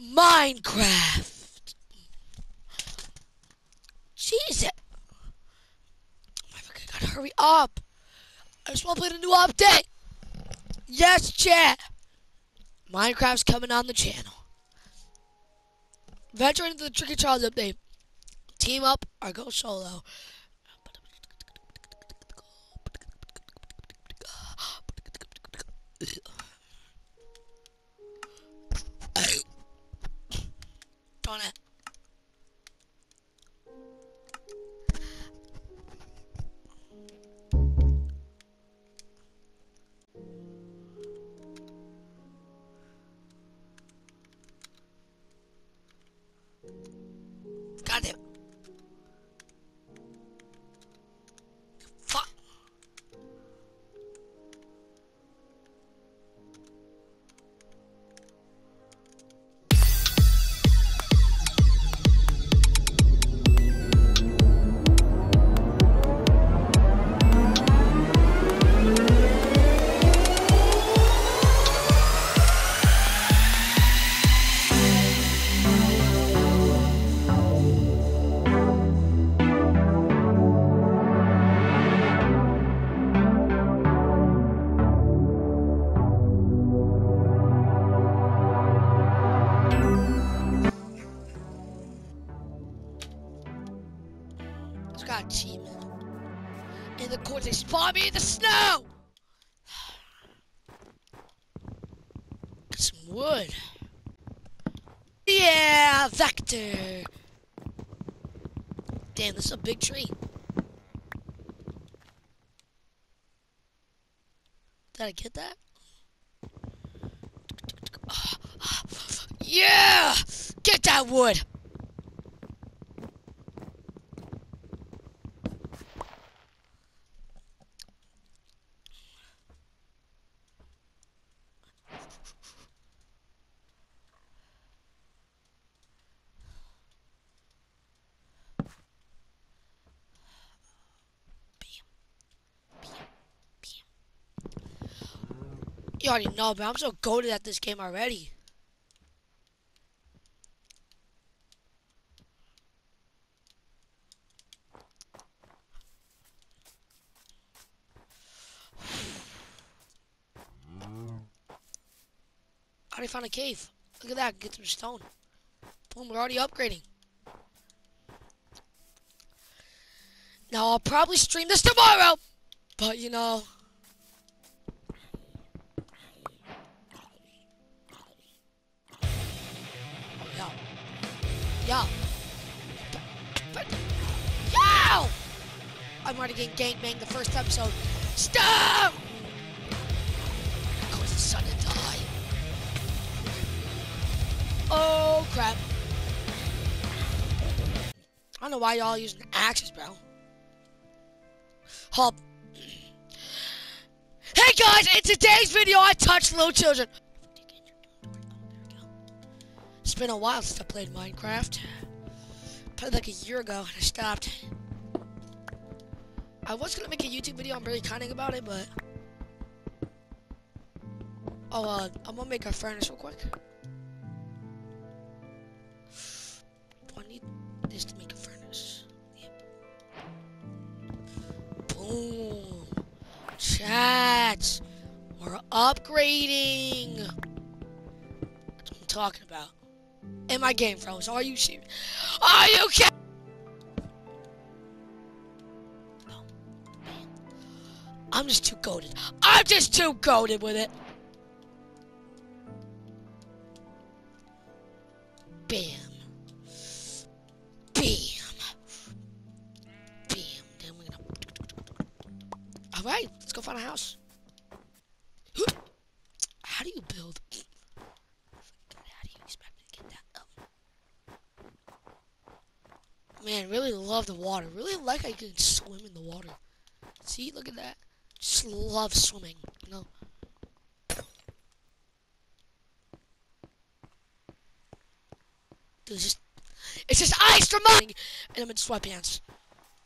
Minecraft. Jesus. Oh I gotta hurry up. I just want to play the new update. Yes, chat. Minecraft's coming on the channel. Venture into the Tricky Trials update. Team up or go solo. Darn it. The snow! Get some wood. Yeah, Vector! Damn, this is a big tree. Did I get that? Yeah! Get that wood! You already know, but I'm so goaded at this game already. I already found a cave. Look at that, get some stone. Boom, we're already upgrading. Now I'll probably stream this tomorrow, but you know. Yo. I'm already getting gangbanged the first episode. Stop! Cause the sun to die. Oh crap. I don't know why y'all using axes, bro. Hop. Hey guys, in today's video I touched little children. Been a while since I played Minecraft. Played like a year ago and I stopped. I was gonna make a YouTube video, I'm really kinda about it, but Oh uh I'm gonna make a furnace real quick. I need this to make a furnace? Yep. Boom. Chats. We're upgrading. That's what I'm talking about. And my game froze. Are you serious? Are you kidding? Oh. I'm just too goaded. I'm just too goaded with it. Bam. Bam. Bam. Then we're gonna. All right, let's go find a house. How do you build? How do you expect me to get that up? Man, really love the water. Really like I can swim in the water. See, look at that. Just love swimming. You know. Dude, it's just, it's just ice from mine, and I'm in sweatpants.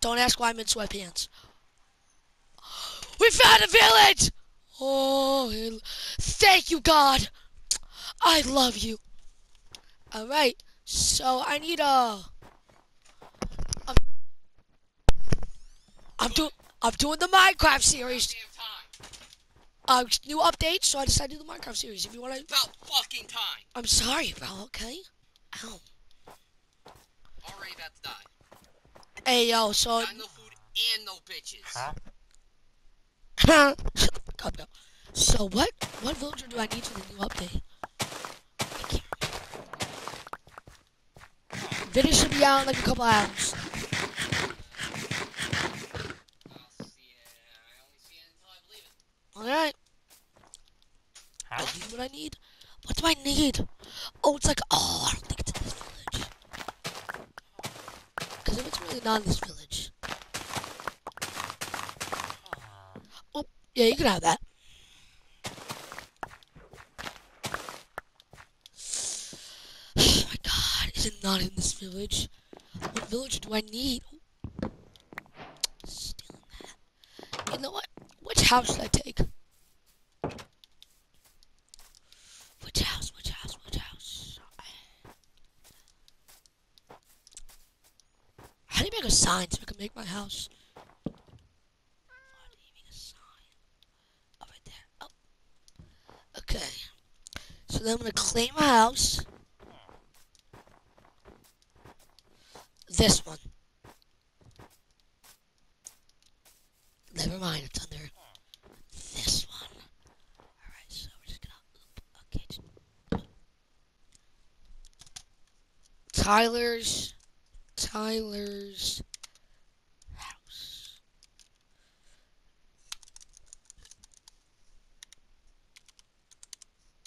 Don't ask why I'm in sweatpants. We found a village! Oh, thank you, God. I love you. All right. So I need a. I'm doing. I'm doing the Minecraft series. Uh, new updates. So I decided to do the Minecraft series. If you want to, About fucking time. I'm sorry, bro. Okay. Ow. Already about to die. Hey yo. So. Got no food and no bitches. Shut the fuck. So what? What villager do I need for the new update? I. Video should be out in like a couple hours. I'll see it. I only see it until I Alright. I need what I need. What do I need? Oh, it's like, oh, I don't think it's in this village. Because if it's really not in this village. Oh, yeah, you can have that. Oh my god, is it not in this village? What village do I need? Stealing that. You know what? House should I take? Which house? Which house? Which house? How do you make a sign so I can make my house? Oh. Okay. So then I'm gonna claim a house. This one. Never mind, it's under this one. Alright, so we're just gonna oop, okay. just- Tyler's Tyler's house.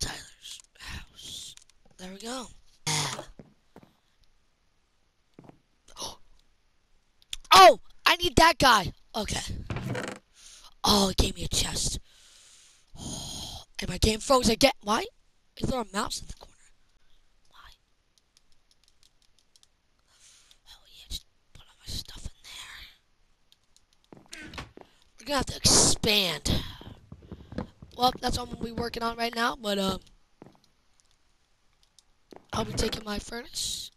Tyler's house. There we go. Oh, I need that guy. Okay. Oh, it gave me a chest. and my game froze again. Why? Is there a mouse in the corner? Why? Oh yeah, just put all my stuff in there. We're gonna have to expand. Well, that's what I'm gonna be working on right now, but um I'll be taking my furnace.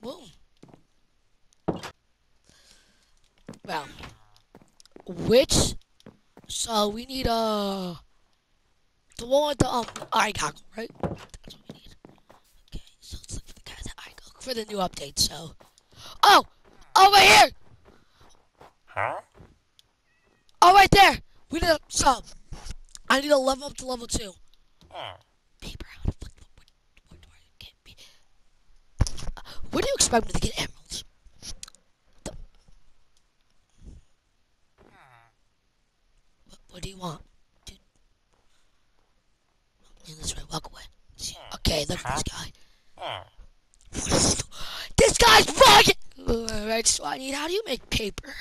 Boom. Well, which? So we need uh the one with the um eye goggle, right? That's what we need. Okay, so let's look for the guy with the eye goggle for the new update. So, oh, over here. Huh? Oh, right there. We need a sub. I need to level up to level two. Oh. Paper. How the fuck? Where, where do I get? pa- Uh, Where do you expect me to get emeralds? The- hmm. What, what do you want? Dude. Man, this way. Walk away. See- Okay, look at this guy. Oh. What is this? This guy's bugging! Alright, so I need. How do you make paper?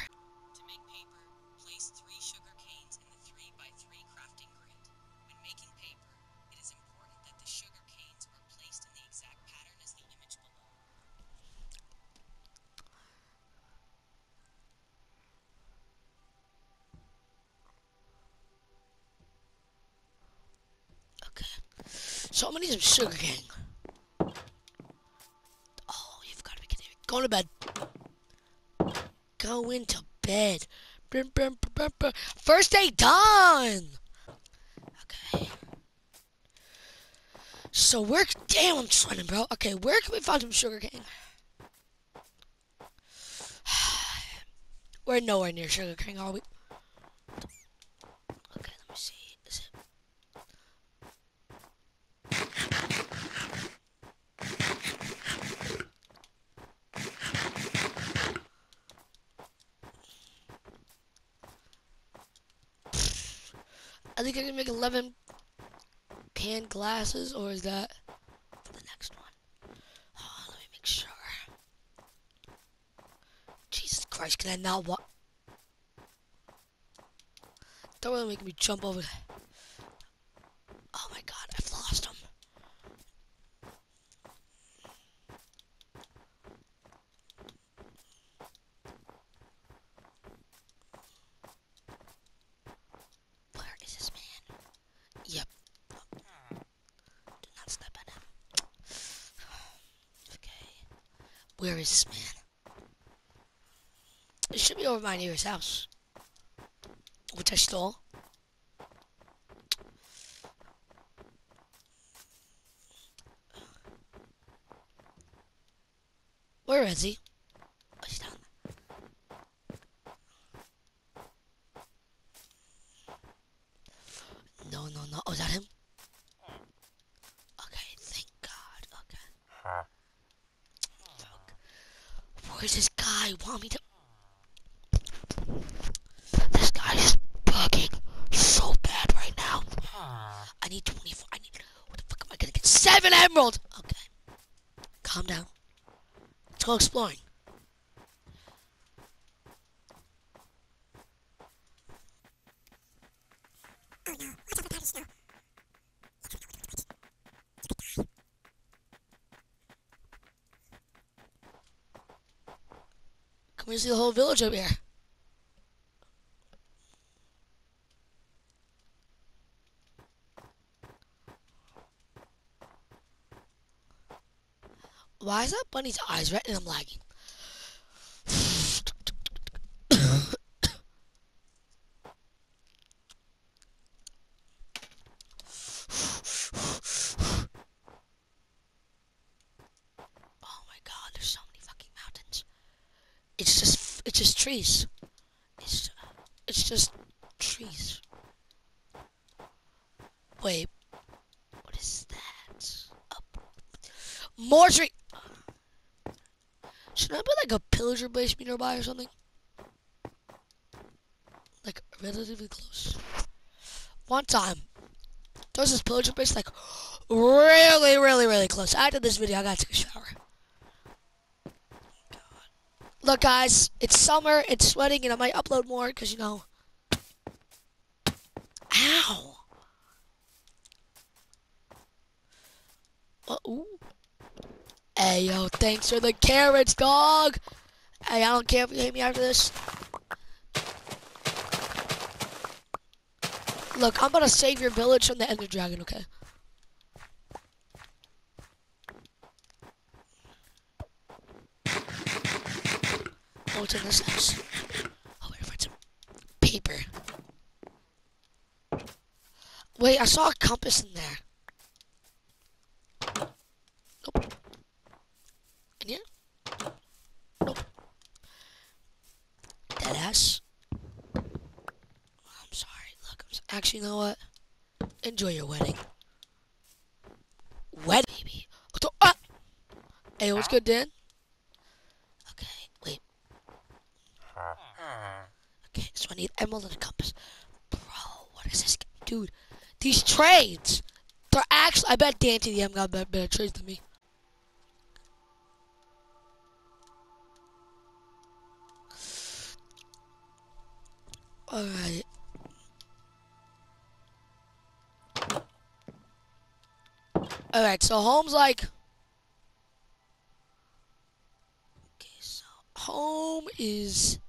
So I'm gonna need some sugar cane. Oh, you've got to be kidding me. Go to bed. Go into bed. First day done. Okay. So where? Damn, I'm sweating, bro. Okay, where can we find some sugar cane? We're nowhere near sugar cane, are we? Okay, let me see. Is it? I think I can make 11 pan glasses, or is that for the next one? Oh, let me make sure. Jesus Christ, can I not walk? Don't really make me jump over. Oh my god, I've lost him. Where is this man? Yep. Where is this man? It should be over my neighbor's house. Which I stole. Where is he? Oh, he's down there. No, no, no. Oh, is that him? Okay, thank God. Okay. Huh? Where's this guy? Want me to? This guy's bugging so bad right now. I need 24. I need. What the fuck am I gonna emeralds! Okay. Calm down. Let's go exploring. Can we see the whole village over here? Why is that bunny's eyes red and I'm lagging? Oh my god, there's so many fucking mountains. It's just, it's just trees. It's, it's just trees. Wait, what is that? More tree. Should I put like a pillager base nearby or something? Like relatively close. One time, there was this pillager base like really, really, really close. After this video, I gotta take a shower. Look, guys, it's summer, it's sweating, and I might upload more because, you know. Ow! Uh, ooh. Hey, yo, thanks for the carrots, dog! Hey, I don't care if you hate me after this. Look, I'm gonna save your village from the Ender Dragon, okay? Oh, it's in this house. Oh, wait, find some paper. Wait, I saw a compass in there. Nope. In here? Nope. Dead ass. I'm sorry. Look, I'm s actually, you know what? Enjoy your wedding. Wedding, baby. Ah! Hey, what's good, Dan? Okay, wait. Okay, so I need emerald and a compass. Bro, what is this? Dude, these trades, they're actually, I bet DanTDM got better, better trades than me. Alright. Alright, so home's like. Okay, so home is.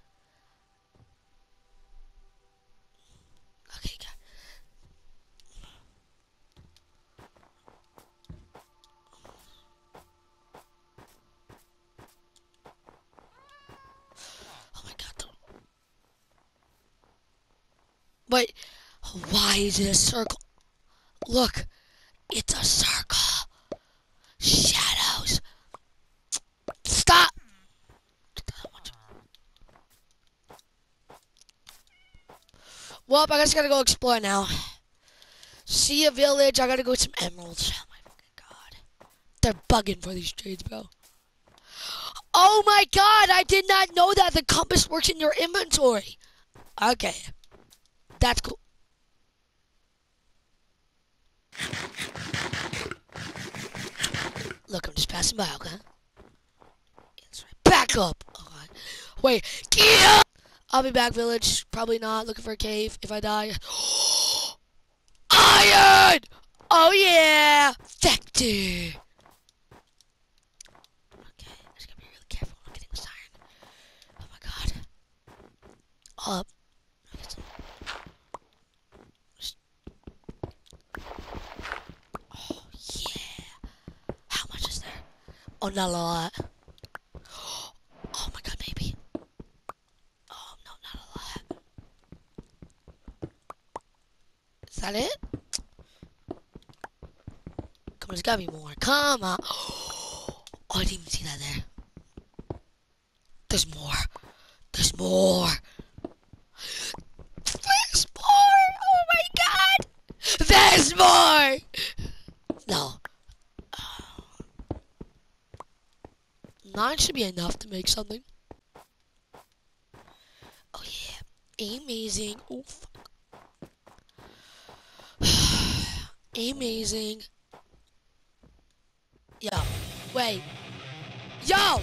Okay, got. Oh my god. Wait, why is it a circle? Look, it's a circle. Shadows. Stop! Well, I just gotta go explore now. See a village. I gotta go get some emeralds. Oh my god. They're bugging for these trades, bro. Oh my god, I did not know that the compass works in your inventory. Okay. That's cool. Look, I'm just passing by, okay? Back up! Oh, Alright. Wait, get up! I'll be back, village. Probably not. Looking for a cave if I die. Iron! Oh yeah! Vector! Okay, I just gotta be really careful I'm getting this iron. Oh my god. Up. Get Oh yeah. How much is there? Oh, not a lot. Come on, there's gotta be more. Come on. Oh, I didn't even see that there. There's more. There's more. There's more! Oh my god! There's more! No. Nine should be enough to make something. Oh yeah. Amazing. Oh fuck. Amazing. Wait. Yo!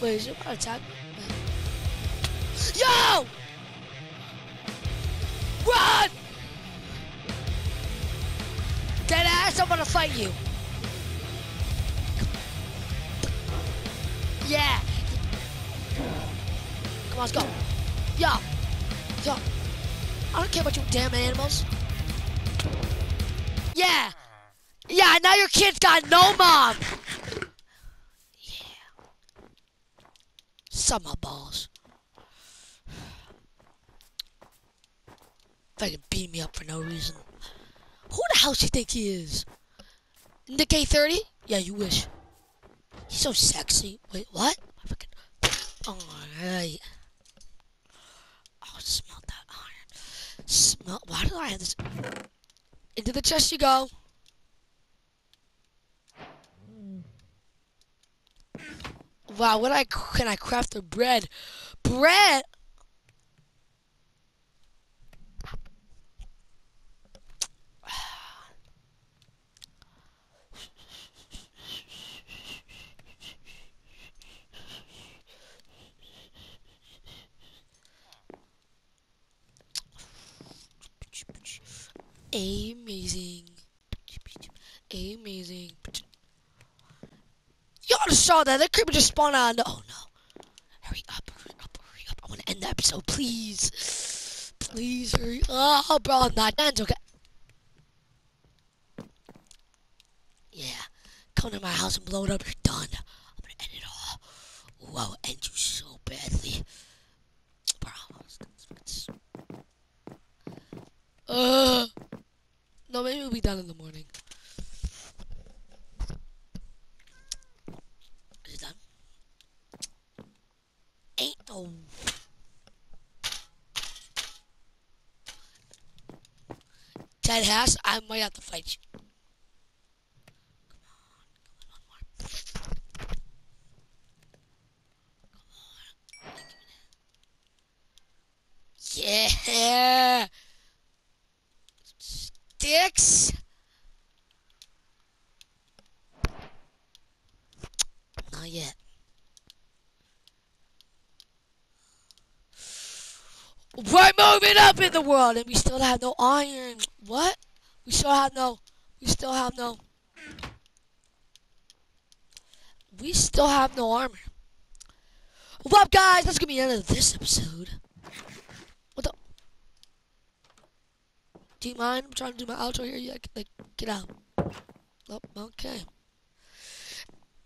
Wait, is it about to attack? Yo! Run! Dead ass, I'm gonna fight you. Yeah. Come on, let's go. Yo. Yo. I don't care about you damn animals. Yeah. Yeah, now your kid's got no mom. Yeah. Summer balls. Fucking beat me up for no reason. Who the hell do you think he is? NickEh30? Yeah, you wish. He's so sexy. Wait, what? Alright. Oh, smell that iron. Smell. Why do I have this? Into the chest you go. Wow, what I can I craft the bread? Bread. Amazing. Amazing. Y'all just saw that. That creeper just spawned on. Oh no. Hurry up, hurry up, hurry up. I want to end the episode, please. Please hurry up, bro. I'm not done. Okay. Yeah. Come to my house and blow it up. You're done. I'm going to end it all. I'll end you so badly. Bro. Uh. No, maybe we'll be done in the morning. Is it done? Ain't no. Ted Hass, I might have to fight you. Come on, come on, one more. Come on. Give me that. Yeah. Sticks. Not yet. We're in the world and we still have no iron. What? We still have no. We still have no. We still have no armor. Well, guys, that's gonna be the end of this episode. What the? Do you mind? I'm trying to do my outro here. Yeah, like, get out. Oh, okay.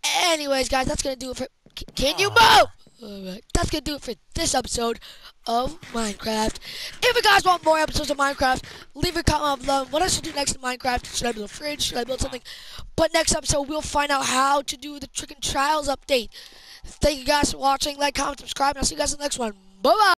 Anyways, guys, that's gonna do it for. Can you move? Alright, that's gonna do it for this episode of Minecraft. If you guys want more episodes of Minecraft, leave a comment below. What I should do next in Minecraft? Should I build a fridge? Should I build something? But next episode, we'll find out how to do the Trick and Trials update. Thank you guys for watching. Like, comment, subscribe, and I'll see you guys in the next one. Bye bye.